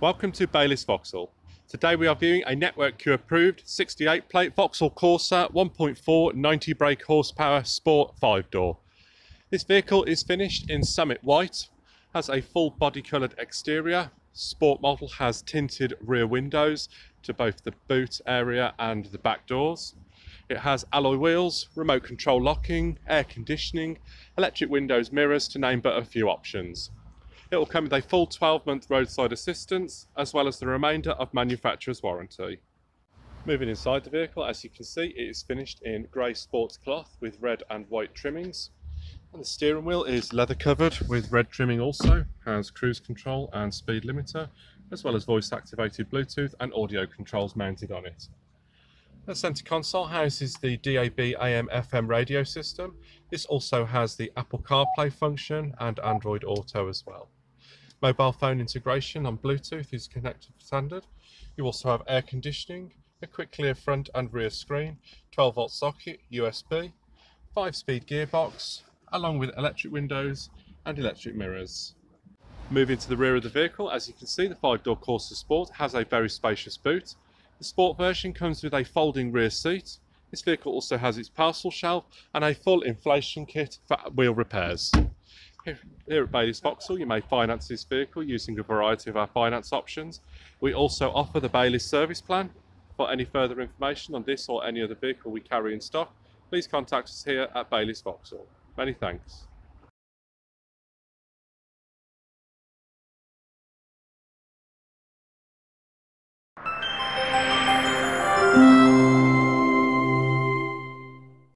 Welcome to Baylis Vauxhall. Today we are viewing a Network Q approved 68 plate Vauxhall Corsa 1.4 90 brake horsepower sport 5 door. This vehicle is finished in Summit White, has a full body coloured exterior, sport model has tinted rear windows to both the boot area and the back doors. It has alloy wheels, remote control locking, air conditioning, electric windows mirrors to name but a few options. It will come with a full 12 month roadside assistance as well as the remainder of manufacturer's warranty. Moving inside the vehicle, as you can see, it is finished in grey sports cloth with red and white trimmings. And the steering wheel is leather covered with red trimming also, has cruise control and speed limiter, as well as voice activated Bluetooth and audio controls mounted on it. The centre console houses the DAB AM FM radio system. This also has the Apple CarPlay function and Android Auto as well. Mobile phone integration on Bluetooth is connected standard. You also have air conditioning, a quick clear front and rear screen, 12 volt socket, USB, 5 speed gearbox, along with electric windows and electric mirrors. Moving to the rear of the vehicle, as you can see the 5 door Corsa Sport has a very spacious boot. The Sport version comes with a folding rear seat. This vehicle also has its parcel shelf and a full inflation kit for wheel repairs. Here at Baylis Vauxhall, you may finance this vehicle using a variety of our finance options. We also offer the Baylis service plan. For any further information on this or any other vehicle we carry in stock, please contact us here at Baylis Vauxhall. Many thanks.